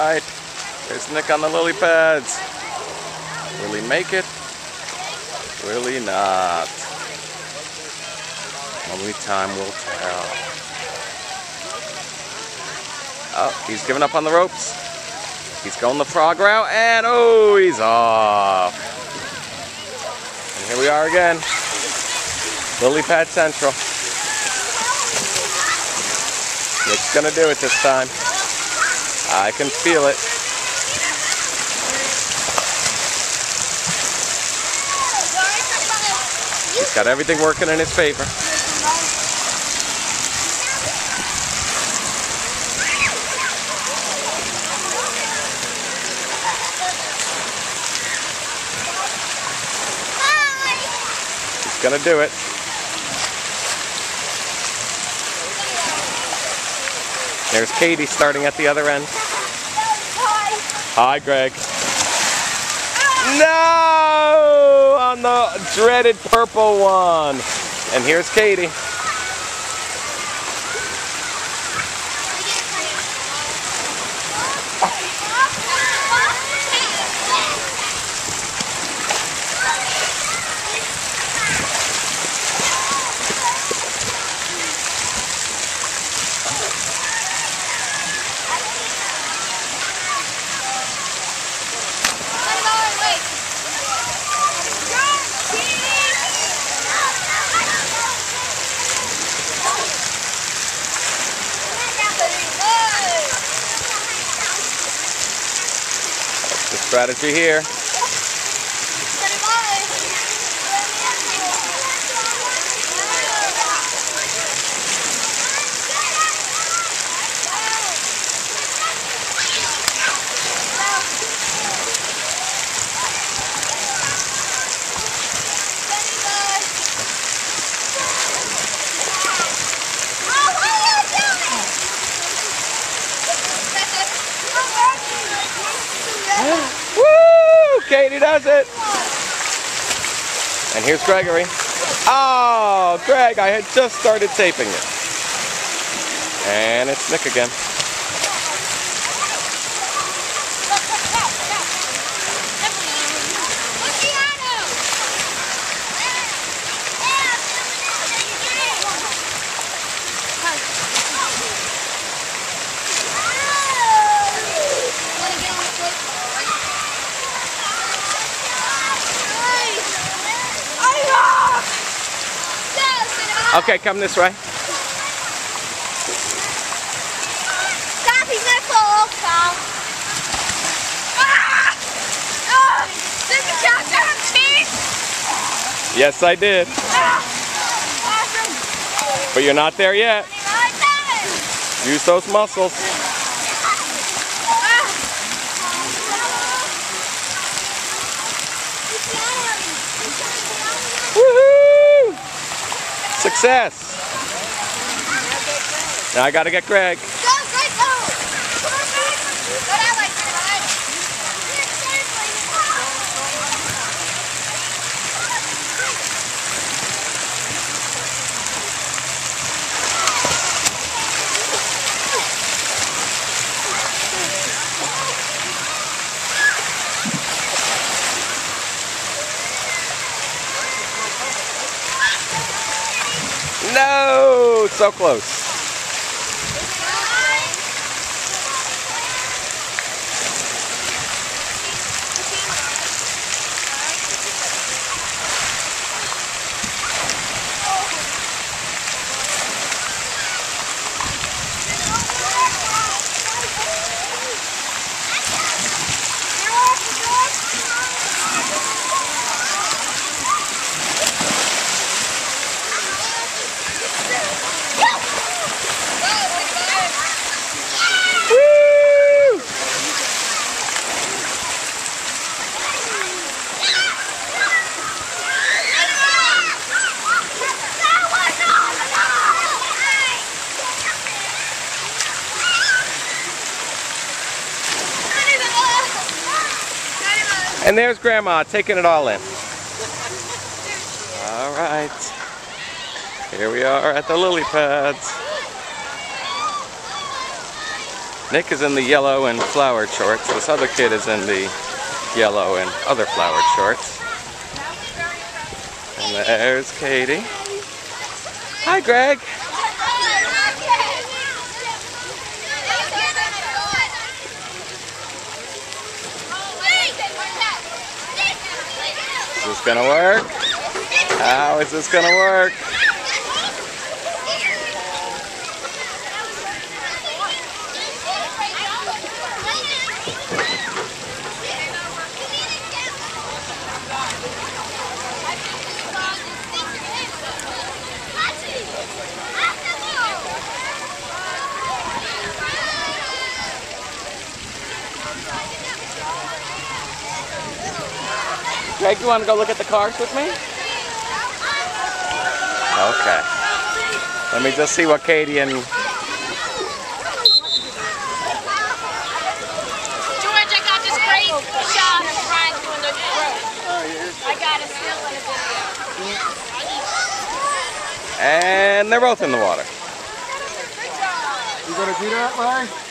right. There's Nick on the lily pads. Will he make it? Will he not? Only time will tell. Oh, he's giving up on the ropes. He's going the frog route, and oh, he's off. And here we are again. Lily Pad Central. Nick's gonna do it this time. I can feel it. He's got everything working in his favor. He's gonna do it. There's Katie starting at the other end. Hi, Greg. No! On the dreaded purple one. And here's Katie. The strategy here. Katie does it. And here's Gregory. Oh, Greg, I had just started taping it. And it's Nick again. Okay, come this way. Stop, he's gonna fall off, pal. Ah! Ah! Did you catch that teeth? Yes, I did. Ah! Awesome. But you're not there yet. Use those muscles. Success. Now I gotta get Greg. Go, Greg, go. Come on, Greg. Go that way, go that way. No! So close. And there's Grandma taking it all in. All right. Here we are at the lily pads. Nick is in the yellow and flowered shorts. This other kid is in the yellow and other flowered shorts. And there's Katie. Hi, Greg. This gonna work? How is this gonna work? Greg, you wanna go look at the cars with me? Okay. Let me just see what Katie and George, I got this great shot of Brian doing the road. I got it still in a video. and they're both in the water. You gonna do that, Larry?